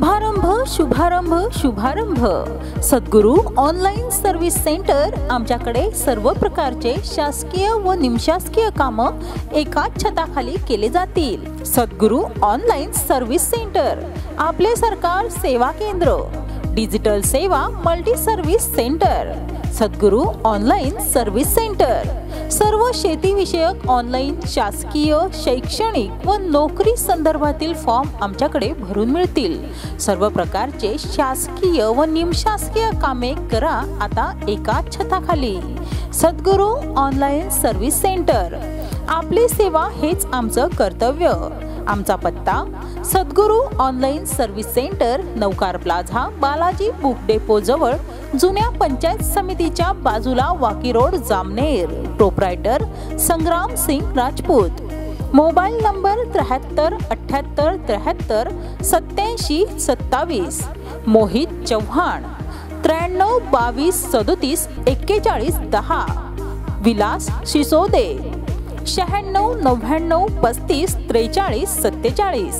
शुभारंभ शुभारंभ शुभारंभ. सद्गुरू ऑनलाईन सर्व्हिस सेंटर आमच्याकडे सर्व प्रकारचे शासकीय व निमशासकीय कामं एकाच छताखाली केले जातील. सद्गुरू ऑनलाईन सर्व्हिस सेंटर आपले सरकार सेवा केंद्र. डिजिटल सेवा multi service centre. Sadguru online service centre. शेतीविषयक ऑनलाईन शासकीय शैक्षणिक व नोकरी संदर्भातील फॉर्म आमच्याकडे भरून मिळतील. सर्व प्रकारचे शासकीय व निमशासकीय कामे करा आता एका छताखाली. सद्गुरू ऑनलाईन सर्व्हिस सेंटर आपली सेवा हेच आमचं कर्तव्य. आमचा पत्ता Sadguru online service centre नौकार plaza Balaji book depot जवळ जुन्या पंचायत समितीच्या बाजूला Waki road Jamner. Proprietor Sangram Singh Rajput. Mobile number त्र्याहत्तर अठ्ठ्याहत्तर त्र्याहत्तर सत्याऐंशी सत्तावीस. मोहित चव्हाण. त्र्याण्णव बावीस सदोतीस एक्केचाळीस दहा. विलास शिसोदे. शहाण्णव नव्याण्णव पस्तीस त्रेचाळीस सत्तेचाळीस.